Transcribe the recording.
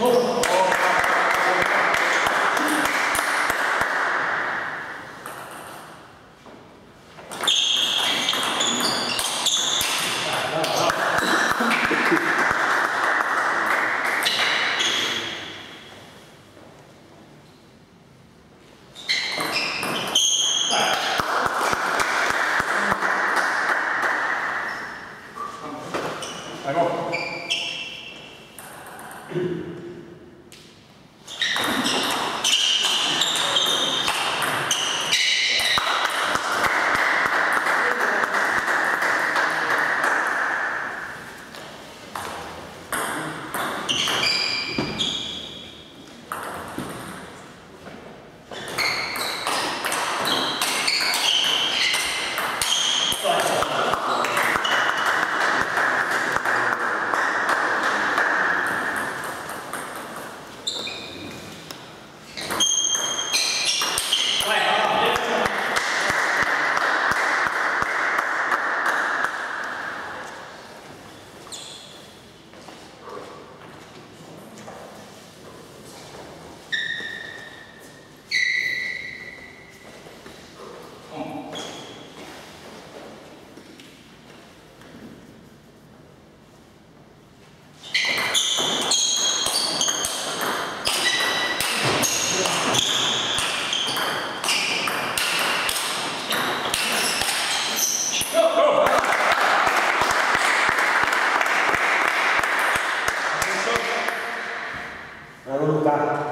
Oh. é um lugar